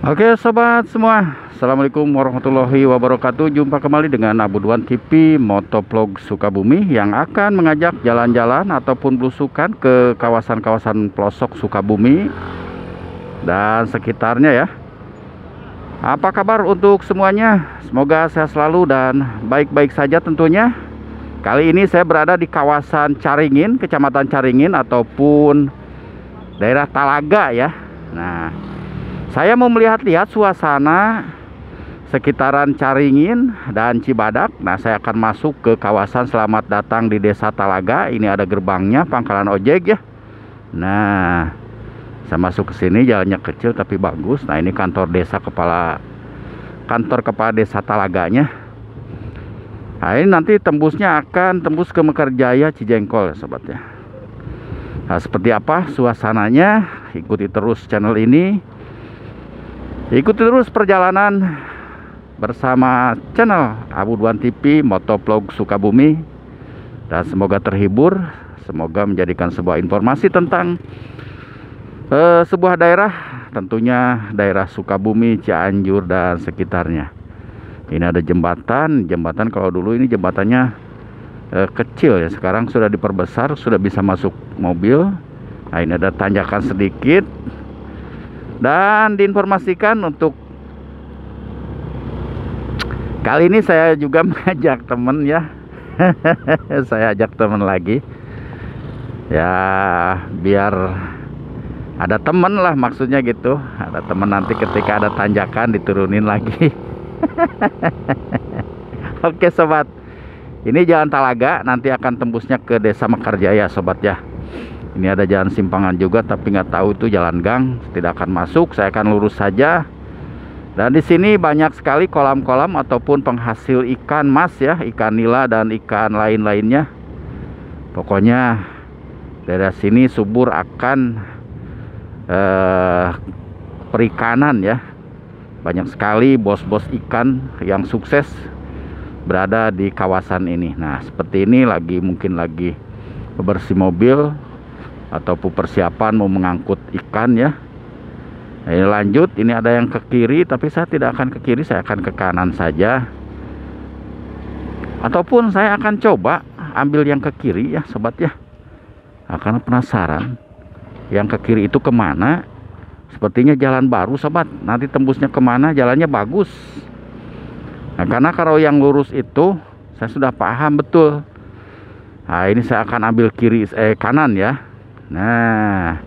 Oke sobat semua. Assalamualaikum warahmatullahi wabarakatuh. Jumpa kembali dengan Abu Duan TV Motovlog Sukabumi Yang akan mengajak jalan-jalan ataupun belusukan ke kawasan-kawasan pelosok Sukabumi Dan sekitarnya ya. Apa kabar untuk semuanya? Semoga sehat selalu dan baik-baik saja tentunya. Kali ini saya berada di kawasan Caringin Kecamatan Caringin ataupun daerah Talaga ya. Nah saya mau melihat-lihat suasana sekitaran Caringin dan Cibadak. Nah, saya akan masuk ke kawasan Selamat Datang di Desa Talaga. Ini ada gerbangnya, pangkalan ojek ya. Nah, saya masuk ke sini jalannya kecil tapi bagus. Nah, ini kantor desa kepala kantor kepala desa Talaganya. Nah, ini nanti tembusnya akan tembus ke Mekarjaya Cijengkol ya, sobat ya. Nah, seperti apa suasananya? Ikuti terus channel ini Ikuti terus perjalanan bersama channel Abu Duan TV Motovlog Sukabumi dan semoga terhibur, semoga menjadikan sebuah informasi tentang uh, sebuah daerah, tentunya daerah Sukabumi, Cianjur dan sekitarnya. Ini ada jembatan, jembatan kalau dulu ini jembatannya uh, kecil ya, sekarang sudah diperbesar, sudah bisa masuk mobil. Nah, ini ada tanjakan sedikit dan diinformasikan untuk kali ini saya juga mengajak temen ya. Saya ajak temen lagi. Ya biar ada temen lah maksudnya gitu. Ada temen nanti ketika ada tanjakan diturunin lagi. Oke sobat. Ini jalan Talaga nanti akan tembusnya ke desa Mekarjaya sobat ya ini ada jalan simpangan juga tapi nggak tahu itu jalan gang. Tidak akan masuk saya akan lurus saja. Dan di sini banyak sekali kolam-kolam ataupun penghasil ikan mas ya ikan nila dan ikan lain-lainnya. Pokoknya daerah sini subur akan eh, perikanan ya. Banyak sekali bos-bos ikan yang sukses berada di kawasan ini. Nah seperti ini lagi mungkin lagi bersih mobil ataupun persiapan mau mengangkut ikan ya. Ini lanjut ini ada yang ke kiri tapi saya tidak akan ke kiri saya akan ke kanan saja. Ataupun saya akan coba ambil yang ke kiri ya sobat ya. Karena penasaran yang ke kiri itu ke mana? Sepertinya jalan baru sobat. Nanti tembusnya ke mana? Jalannya bagus. Nah karena kalau yang lurus itu saya sudah paham betul. Nah ini saya akan ambil kiri eh kanan ya Nah,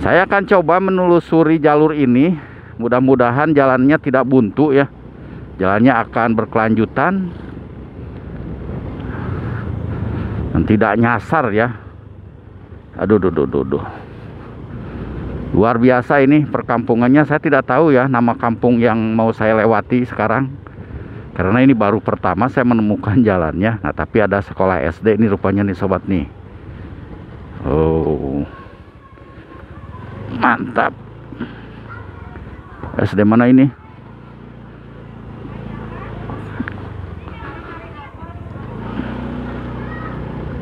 saya akan coba menelusuri jalur ini. Mudah-mudahan jalannya tidak buntu ya. Jalannya akan berkelanjutan dan tidak nyasar ya. Aduh, duh, duh, duh, duh. Luar biasa ini perkampungannya. Saya tidak tahu ya nama kampung yang mau saya lewati sekarang. Karena ini baru pertama saya menemukan jalannya. Nah, tapi ada sekolah SD ini rupanya nih sobat nih. Oh. Mantap. SD mana ini?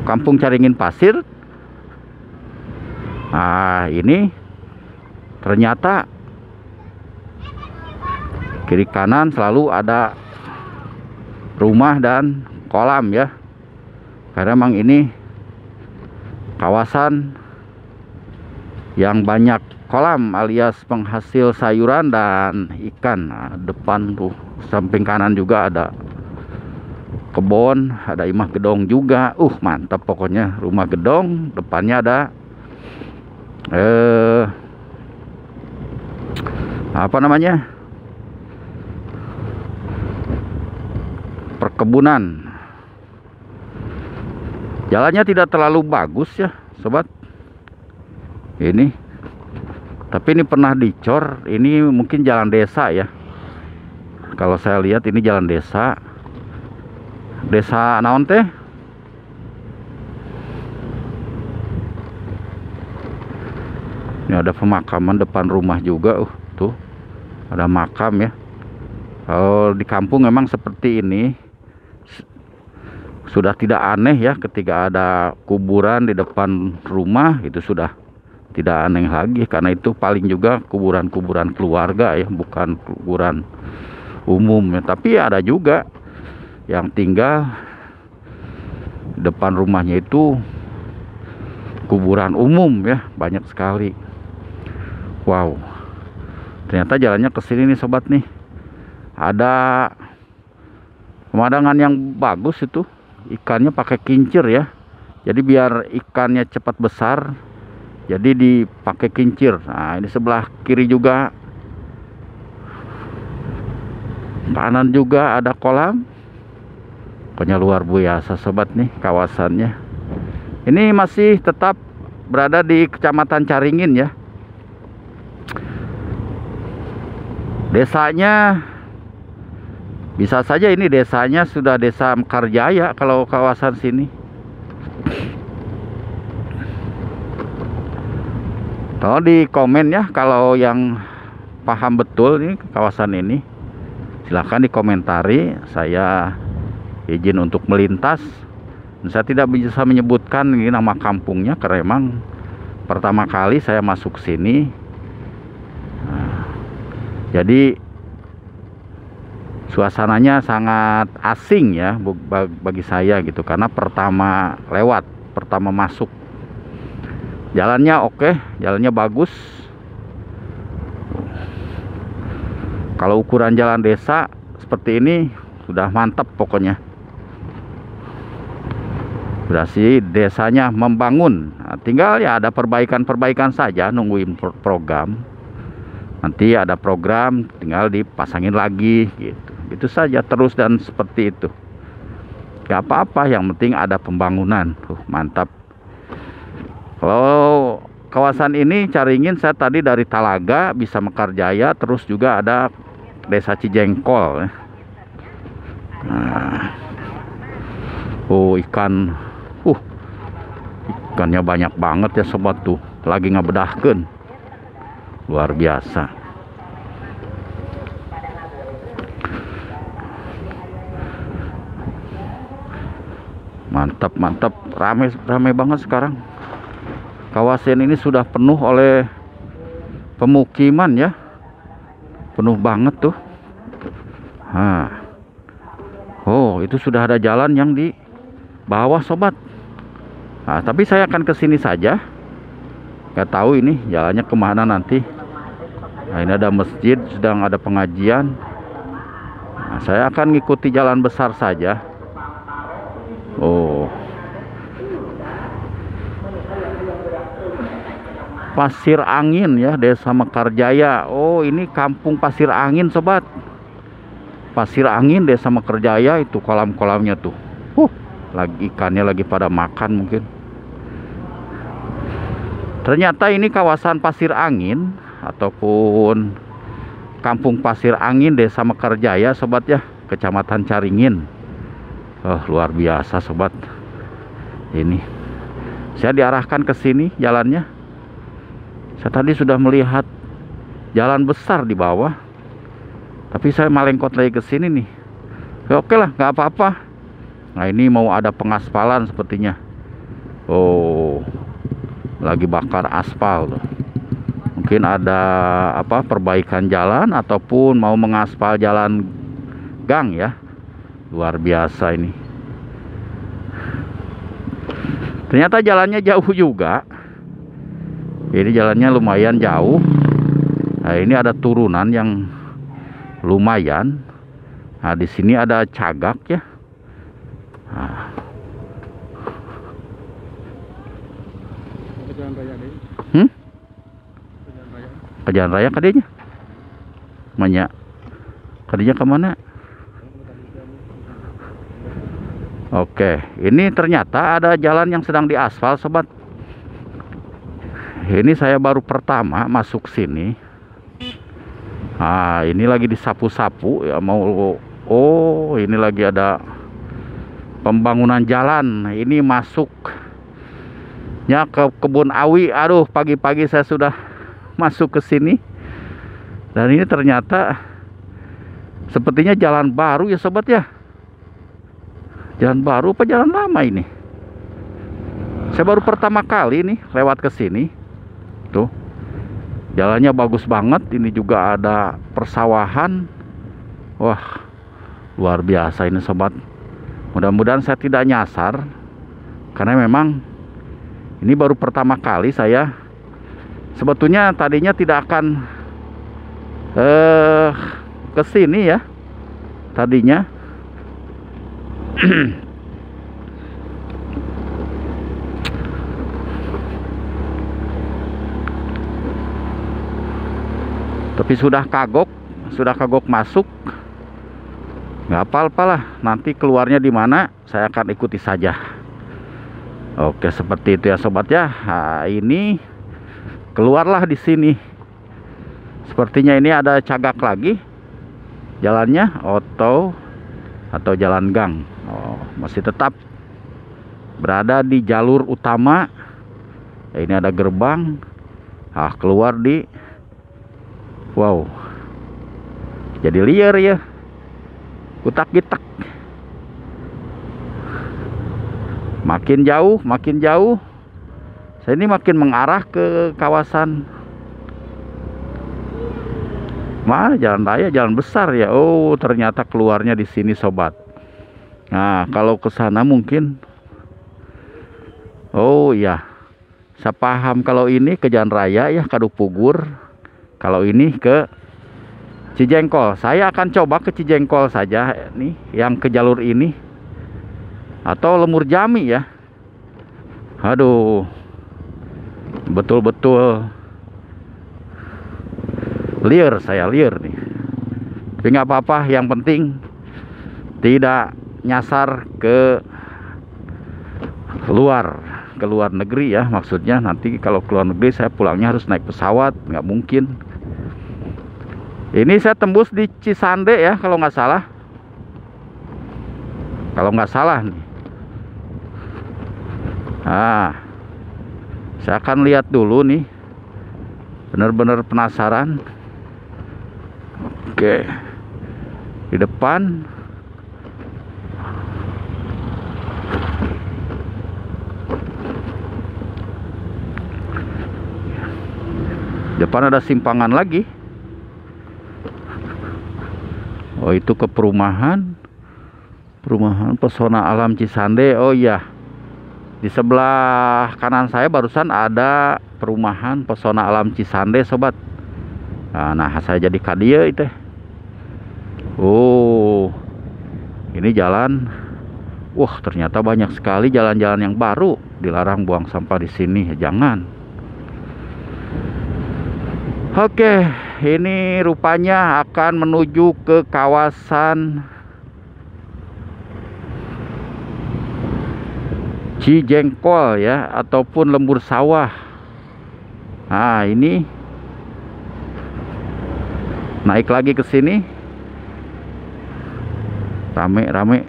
Kampung Caringin Pasir. Ah, ini ternyata kiri kanan selalu ada rumah dan kolam ya. Karena memang ini kawasan yang banyak kolam alias penghasil sayuran dan ikan. Nah, depan tuh samping kanan juga ada kebun ada imah gedong juga. Uh mantap pokoknya. Rumah gedong depannya ada eh apa namanya? Perkebunan jalannya tidak terlalu bagus ya sobat. Ini. Tapi ini pernah dicor ini mungkin jalan desa ya. Kalau saya lihat ini jalan desa. Desa naon teh? Ini ada pemakaman depan rumah juga uh tuh. Ada makam ya. Kalau di kampung memang seperti ini sudah tidak aneh ya ketika ada kuburan di depan rumah itu sudah tidak aneh lagi. Karena itu paling juga kuburan-kuburan keluarga ya bukan kuburan umum ya. Tapi ada juga yang tinggal depan rumahnya itu kuburan umum ya banyak sekali. Wow. Ternyata jalannya ke sini nih sobat nih. Ada pemandangan yang bagus itu ikannya pakai kincir ya. Jadi biar ikannya cepat besar jadi dipakai kincir. Nah ini sebelah kiri juga. Kanan juga ada kolam. Pokoknya luar biasa sobat nih kawasannya. Ini masih tetap berada di kecamatan Caringin ya. Desanya bisa saja ini desanya sudah desa Mekarjaya kalau kawasan sini Tolong di komen ya kalau yang paham betul nih kawasan ini. Silahkan dikomentari. Saya izin untuk melintas. Saya tidak bisa menyebutkan ini nama kampungnya karena memang pertama kali saya masuk sini. Nah, jadi suasananya sangat asing ya bagi saya gitu. Karena pertama lewat, pertama masuk. Jalannya oke jalannya bagus. Kalau ukuran jalan desa seperti ini sudah mantap pokoknya. Berarti desanya membangun. Nah, tinggal ya ada perbaikan-perbaikan saja nungguin program. Nanti ada program tinggal dipasangin lagi gitu itu saja terus dan seperti itu gak apa-apa yang penting ada pembangunan tuh mantap kalau kawasan ini Caringin saya tadi dari Talaga bisa Mekarjaya terus juga ada Desa Cijengkol. Nah. Oh ikan, uh ikannya banyak banget ya sobat tuh. Lagi ngebedahkan, luar biasa. Mantap mantap, rame rame banget sekarang. Kawasan ini sudah penuh oleh pemukiman ya. Penuh banget tuh. Oh itu sudah ada jalan yang di bawah sobat. Nah, tapi saya akan ke sini saja. Nggak tahu ini jalannya ke mana nanti. Nah, ini ada masjid sedang ada pengajian. Nah, saya akan ngikuti jalan besar saja oh Pasir Angin ya Desa Mekarjaya Oh ini kampung Pasir Angin sobat. Pasir Angin Desa Mekarjaya itu kolam-kolamnya tuh. Uh, lagi ikannya lagi pada makan mungkin. Ternyata ini kawasan Pasir Angin ataupun kampung Pasir Angin Desa Mekarjaya sobat ya Kecamatan Caringin. Oh luar biasa sobat. Ini saya diarahkan ke sini jalannya. Saya tadi sudah melihat jalan besar di bawah. Tapi saya malengkot lagi ke sini nih. Ya, oke lah nggak apa-apa. Nah ini mau ada pengaspalan sepertinya. Oh lagi bakar aspal tuh. Mungkin ada apa perbaikan jalan ataupun mau mengaspal jalan gang ya. Luar biasa ini ternyata jalannya jauh juga. Ini jalannya lumayan jauh. Nah ini ada turunan yang lumayan. Nah di sini ada cagak ya. Nah. hmm? ke jalan raya kadenya banyak. Kadenya ke mana Oke, ini ternyata ada jalan yang sedang diaspal, sobat. Ini saya baru pertama masuk sini. Nah ini lagi disapu-sapu ya mau oh ini lagi ada pembangunan jalan. Ini masuknya ke kebun awi. Aduh pagi-pagi saya sudah masuk ke sini. Dan ini ternyata sepertinya jalan baru ya sobat ya jalan baru apa jalan lama ini? Saya baru pertama kali nih lewat ke sini. Tuh. Jalannya bagus banget. Ini juga ada persawahan. Wah luar biasa ini sobat. Mudah-mudahan saya tidak nyasar karena memang ini baru pertama kali saya. Sebetulnya tadinya tidak akan eh ke sini ya tadinya tapi sudah kagok sudah kagok masuk. Nggak apa-apa lah nanti keluarnya di mana saya akan ikuti saja. Oke seperti itu ya sobat ya. Nah, ini keluarlah di sini. Sepertinya ini ada cagak lagi jalannya atau atau jalan gang oh, masih tetap berada di jalur utama. Ini ada gerbang. Ah keluar di wow. Jadi liar ya. Utak gitak makin jauh makin jauh. Saya ini makin mengarah ke kawasan. Mana jalan raya jalan besar ya. Oh ternyata keluarnya di sini sobat nah kalau ke sana mungkin oh iya saya paham kalau ini ke jalan raya ya kaduk pugur. Kalau ini ke Cijengkol. Saya akan coba ke Cijengkol saja nih yang ke jalur ini. Atau lemur jami ya. Aduh betul-betul liar saya liar nih. Tapi apa-apa yang penting tidak nyasar ke luar ke luar negeri ya maksudnya nanti kalau ke luar negeri saya pulangnya harus naik pesawat nggak mungkin ini saya tembus di Cisande ya kalau nggak salah. Kalau nggak salah nih. Ah, saya akan lihat dulu nih. Benar-benar penasaran. Oke. Di depan depan ada simpangan lagi. Oh itu ke perumahan. Perumahan pesona alam Cisande. Oh iya. Di sebelah kanan saya barusan ada Perumahan pesona alam Cisande sobat. Nah, nah saya jadi kadia itu. Oh Ini jalan. Wah ternyata banyak sekali jalan-jalan yang baru. Dilarang buang sampah di sini. Jangan Oke, ini rupanya akan menuju ke kawasan Cijengkol ya ataupun lembur sawah. Nah, ini naik lagi ke sini. Rame-rame.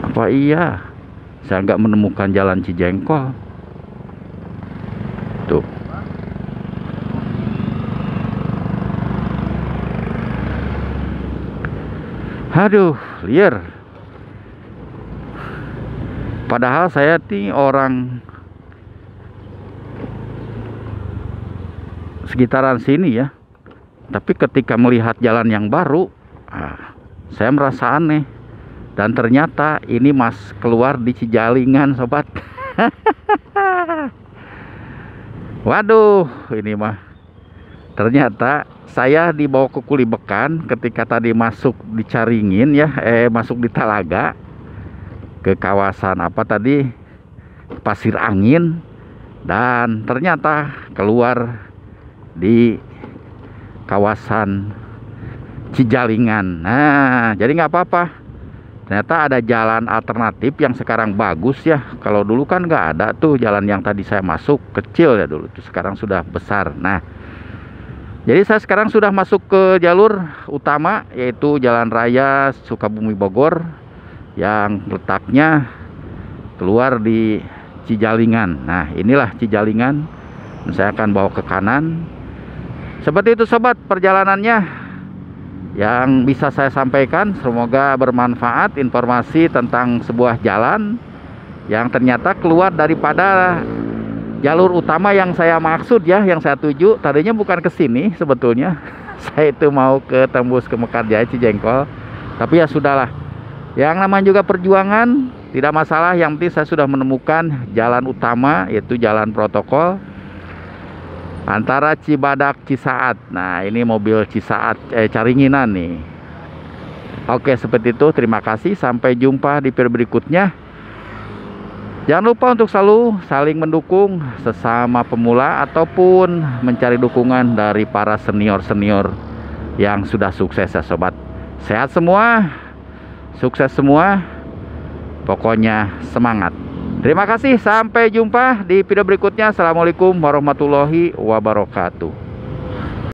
Apa iya? Saya nggak menemukan jalan Cijengkol. Aduh, liar. Padahal saya ti orang sekitaran sini ya. Tapi ketika melihat jalan yang baru, ah, saya merasa aneh. Dan ternyata ini mas keluar di Cijalingan, sobat. Waduh, ini mah ternyata saya dibawa ke Kulibekan ketika tadi masuk di Caringin ya, eh masuk di Talaga ke kawasan apa tadi Pasir Angin. Dan ternyata keluar di kawasan Cijalingan. Nah, jadi nggak apa-apa. Ternyata ada jalan alternatif yang sekarang bagus ya. Kalau dulu kan nggak ada tuh jalan yang tadi saya masuk kecil ya dulu tuh sekarang sudah besar. Nah jadi saya sekarang sudah masuk ke jalur utama yaitu jalan raya Sukabumi Bogor yang letaknya keluar di Cijalingan. Nah inilah Cijalingan. Saya akan bawa ke kanan. Seperti itu sobat perjalanannya yang bisa saya sampaikan. Semoga bermanfaat informasi tentang sebuah jalan yang ternyata keluar daripada jalur utama yang saya maksud ya yang saya tuju tadinya bukan ke sini sebetulnya. Saya itu mau ke tembus ke Mekarjaya Cijengkol. Tapi ya sudahlah. Yang namanya juga perjuangan tidak masalah. Yang penting saya sudah menemukan jalan utama yaitu jalan protokol antara Cibadak Cisaat. Nah ini mobil Cisaat eh, Caringinan nih. Oke seperti itu. Terima kasih. Sampai jumpa di video berikutnya Jangan lupa untuk selalu saling mendukung sesama pemula ataupun mencari dukungan dari para senior-senior yang sudah sukses ya sobat. Sehat semua, sukses semua, pokoknya semangat. Terima kasih, sampai jumpa di video berikutnya. Assalamualaikum warahmatullahi wabarakatuh.